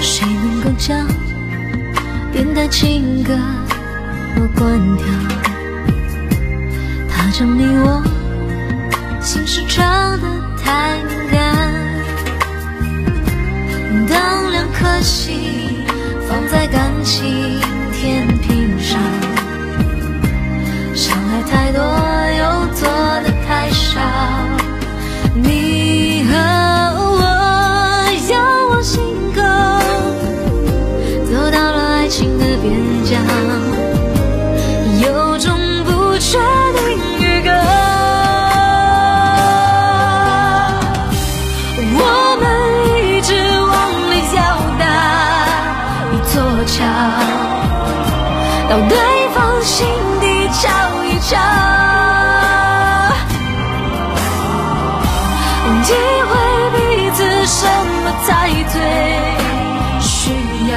谁能够将电台情歌关掉？它将你我心事唱得太敏感。当两颗心放在感情天平上，伤害太多座桥，到对方心底瞧一瞧。体会彼此什么才最需要，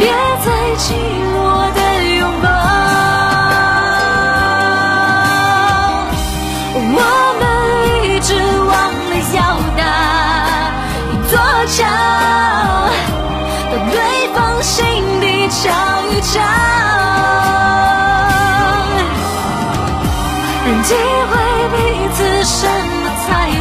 别再寂寞的拥抱。我们一直往里要搭一座桥，心底瞧一瞧。体会彼此什么才。